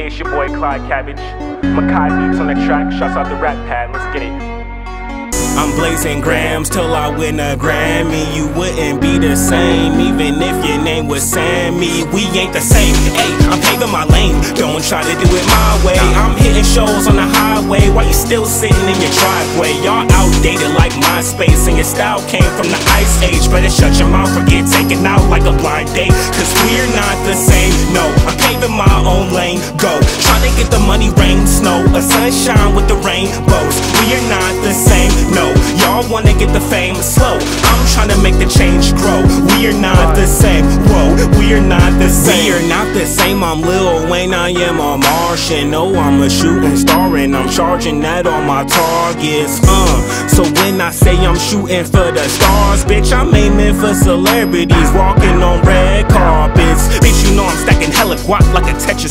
Hey, it's your boy Clyde Cabbage. Makai beats on the track. Shouts out the rap pad. Let's get it. I'm blazing grams till I win a Grammy. You wouldn't be the same, even if your name was Sammy. We ain't the same. Hey, I'm paving my lane. Don't try to do it my way. I'm hitting shows on the highway while you still sitting in your driveway. Y'all outdated like MySpace, and your style came from the Ice Age. Better shut your mouth or get taken out get the money, rain, snow, a sunshine with the rainbows. We are not the same. No, y'all wanna get the fame slow. I'm trying to make the change grow. We are not the same. Whoa, we are not the same. We are not the same. I'm Lil Wayne, I am a Martian. No, I'm a shooting star and I'm charging that on my targets. Uh, so when I say I'm shooting for the stars, bitch, I'm aiming for celebrities walking on red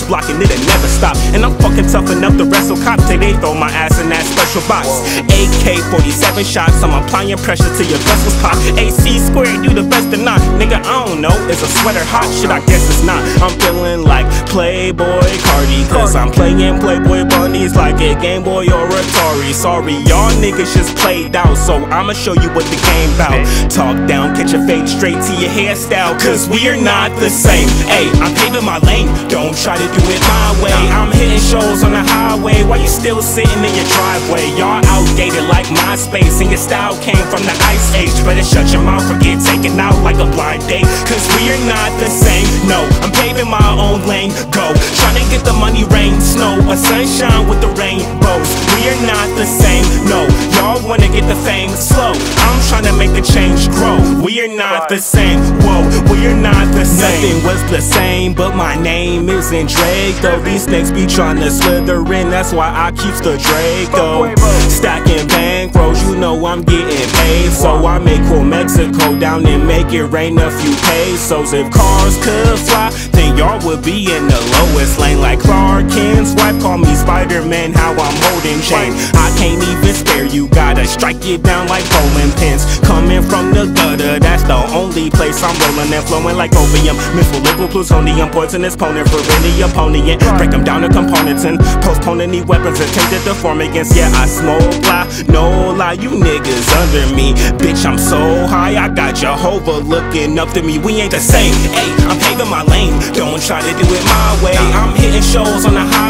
block and it'll never stop. And I'm fucking tough enough to wrestle cops till they throw my ass in that special box. AK 47 shots, I'm applying pressure to your vessels pop. AC squared, you the best or not. Nigga, I don't know. Is a sweater hot? Shit, I guess it's not. I'm feeling like Playboi Carti, cause I'm playing Playboy bunnies like a Game Boy or Atari. Sorry, y'all niggas just played out, so I'ma show you what the game bout. Talk down, catch your fade straight to your hairstyle, cause we're not the same. Hey, I'm paving my lane, don't try to do it my way. I'm hitting shows on the highway while you still sitting in your driveway. Y'all outdated like MySpace, and your style came from the Ice Age. Better shut your mouth or get taken out like a blind date, cause we are not the same. No, I'm paving my own lane, go. Trying to get the money, rain, snow, a sunshine with the rainbows. We are not the same, no. Y'all wanna get the fame slow. I'm trying to make the change grow. We are not the same, whoa, we are not the same. Nothing was the same, but my name isn't Drake. Though these snakes be trying to slither in, that's why I keep the Draco. Stacking bankrolls, you know I'm getting paid. So I make cool Mexico down and make it rain a few pesos. If cars could fly, then y'all would be in the lowest lane. Like Clark Kent's wife call me Spider-Man, how I'm holding chain. I can't even spare you, gotta strike it down like bowling pins. Coming from the gutter, that's the only place I'm rolling and flowing like opium. With liquid plutonium, poisonous opponent for any opponent. Break them down to components and postpone any weapons attempted to form against. Yeah, I smoke fly, no lie, you niggas under me. Bitch, I'm so high, I got Jehovah looking up to me. We ain't the same. Hey, I'm paving my lane, don't try to do it my way. I'm hitting shows on the highway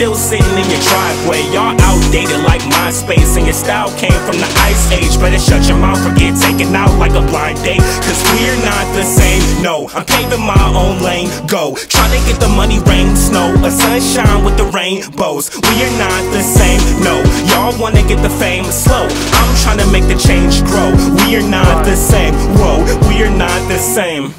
still sitting in your driveway. Y'all outdated like MySpace, and your style came from the Ice Age. Better shut your mouth or get taken out like a blind date. Cause we're not the same. No, I'm paving my own lane. Go, trying to get the money, rain, snow, a sunshine with the rainbows. We are not the same. No, y'all wanna get the fame slow. I'm trying to make the change grow. We are not the same. Whoa, we are not the same.